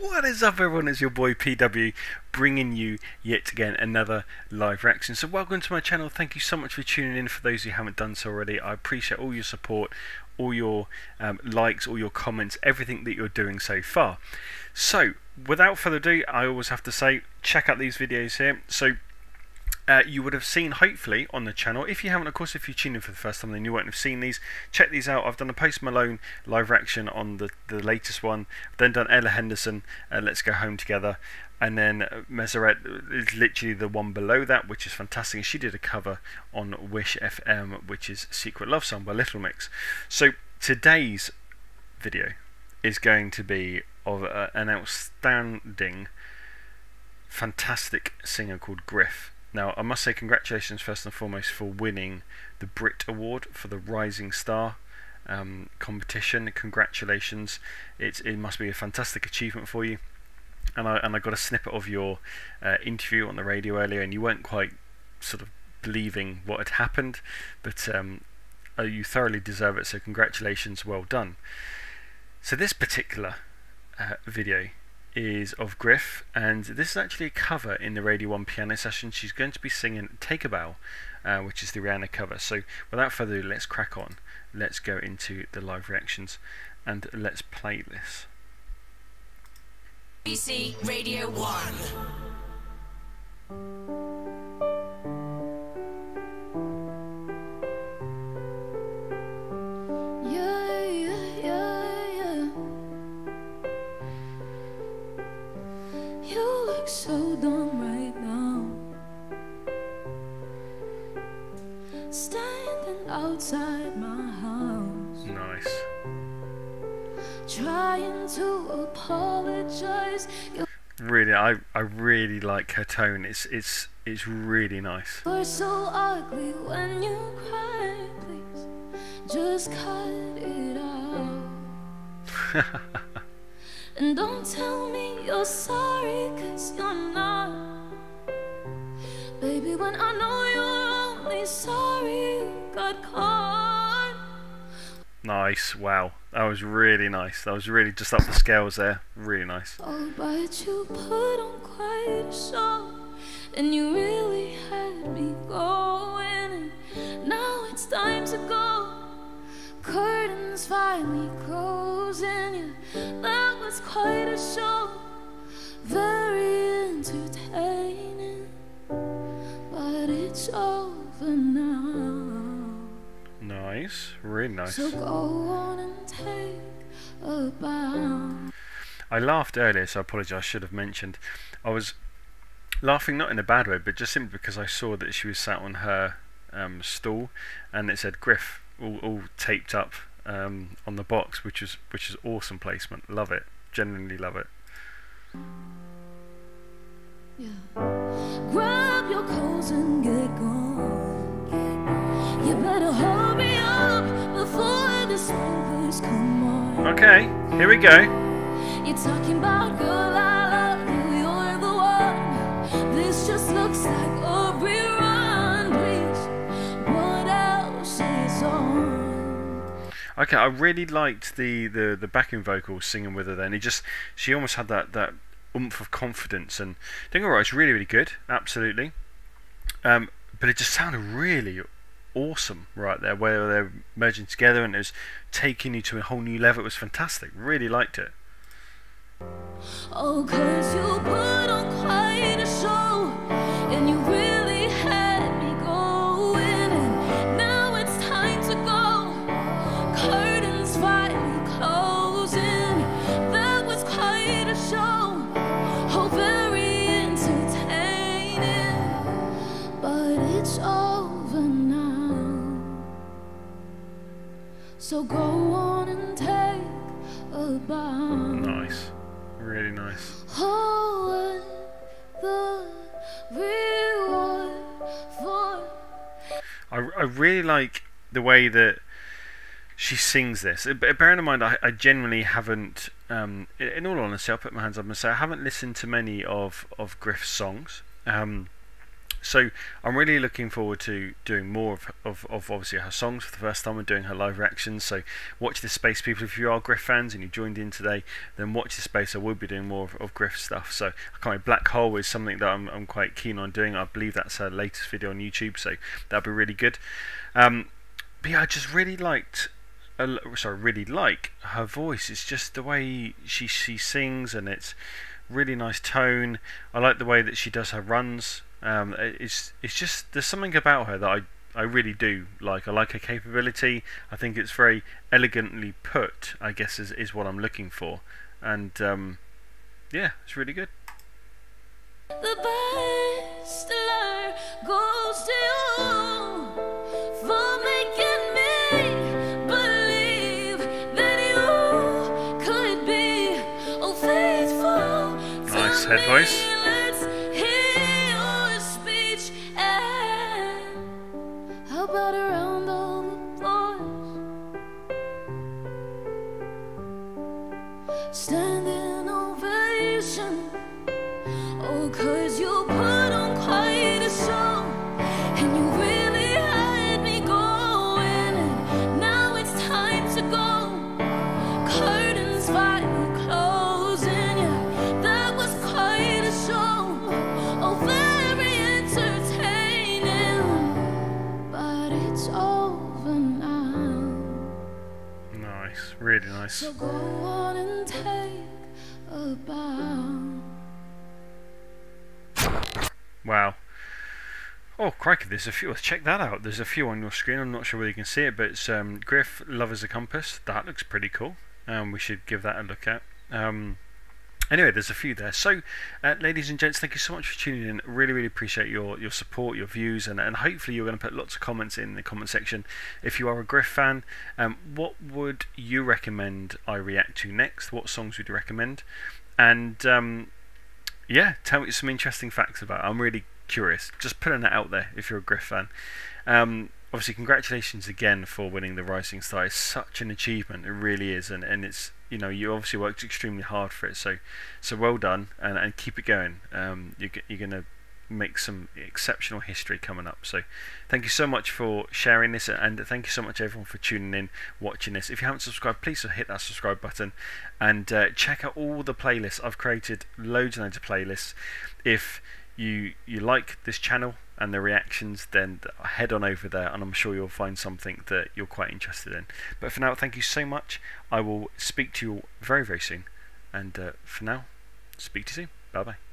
What is up, everyone? It's your boy PW bringing you yet again another live reaction. So, welcome to my channel. Thank you so much for tuning in. For those who haven't done so already, I appreciate all your support, all your um, likes, all your comments, everything that you're doing so far. So, without further ado, I always have to say, check out these videos here. So, uh, you would have seen hopefully on the channel. If you haven't, of course, if you tune in for the first time, then you won't have seen these. Check these out. I've done a Post Malone live reaction on the, the latest one. I've then done Ella Henderson, uh, Let's Go Home Together. And then uh, Meseret is literally the one below that, which is fantastic. She did a cover on Wish FM, which is Secret Love Song by Little Mix. So today's video is going to be of uh, an outstanding, fantastic singer called Griff. Now, I must say congratulations first and foremost for winning the Brit Award for the Rising Star um, competition. Congratulations! It must be a fantastic achievement for you. And I and I got a snippet of your uh, interview on the radio earlier, and you weren't quite sort of believing what had happened, but um, uh, you thoroughly deserve it. So congratulations, well done. So this particular uh, video is of Griff, and this is actually a cover in the Radio 1 piano session. She's going to be singing Take a Bow, uh, which is the Rihanna cover. So without further ado, let's crack on. Let's go into the live reactions and let's play this. BBC Radio 1. So dumb right now. Standing outside my house. Nice. Trying to apologize. Really, I I really like her tone. It's it's it's really nice. You're so ugly when you cry. Please, just cut it out. And don't tell me you're sorry, cause you're not. Baby, when I know you're only sorry, you got caught. Nice, wow. That was really nice. That was really just up the scales there. Really nice. Oh, but you put on quite a show. And you really was quite a show, very entertaining, but it's over now. Nice, really nice. So go on and take a bow. I laughed earlier, so I apologise. I should have mentioned. I was laughing not in a bad way, but just simply because I saw that she was sat on her um, stool, and it said Griff all, all taped up um, on the box, which is which is awesome placement. Love it genuinely love it. Yeah. Grab your coats and get gone. You better hurry up before the come on. Okay, here we go. You're talking about girl, I Okay, I really liked the, the, the backing vocals singing with her. Then it just she almost had that, that oomph of confidence, and wrong, it's really really good, absolutely. Um, but it just sounded really awesome right there, where they're merging together and it was taking you to a whole new level. It was fantastic. Really liked it. Oh, So go on and take a bow. Nice. Really nice. Oh, the reward for. I, I really like the way that she sings this. Uh, bearing in mind, I, I genuinely haven't, um, in all honesty, I'll put my hands up and say I haven't listened to many of, of Griff's songs. Um, So I'm really looking forward to doing more of, of, of obviously her songs for the first time and doing her live reactions. So watch this space, people. If you are Griff fans and you joined in today, then watch this space. I will be doing more of, of Griff stuff. So I can't remember, Black Hole is something that I'm, I'm quite keen on doing. I believe that's her latest video on YouTube, so that'll be really good. Um, but yeah, I just really liked sorry, really like her voice. It's just the way she she sings, and it's really nice tone. I like the way that she does her runs. Um, it's it's just there's something about her that I I really do like. I like her capability. I think it's very elegantly put. I guess is is what I'm looking for, and um, yeah, it's really good. The best goes to you for making me believe that you could be faithful. Nice head voice. Really nice. so go on and take a bow Wow. Oh, crikey, there's a few. Check that out. There's a few on your screen. I'm not sure whether you can see it, but it's um, Griff, Love Is a Compass. That looks pretty cool. Um, we should give that a look at. Um, anyway, there's a few there. So, uh, ladies and gents, thank you so much for tuning in. Really, really appreciate your, your support, your views, and, and hopefully you're going to put lots of comments in the comment section. If you are a Griff fan, um, what would you recommend I react to next? What songs would you recommend? And um, yeah, tell me some interesting facts about it. I'm really curious. Just putting that out there if you're a Griff fan. Um, obviously, congratulations again for winning the Rising Star. It's such an achievement. It really is, and, and it's you know you obviously worked extremely hard for it. So so well done, and, and keep it going. Um, you're you're gonna make some exceptional history coming up. So thank you so much for sharing this, and thank you so much everyone for tuning in, watching this. If you haven't subscribed, please hit that subscribe button and uh, check out all the playlists. I've created loads and loads of playlists. If you you like this channel and the reactions, then head on over there, and I'm sure you'll find something that you're quite interested in. But for now, thank you so much. I will speak to you all very very soon, and uh, for now, speak to you soon. Bye bye.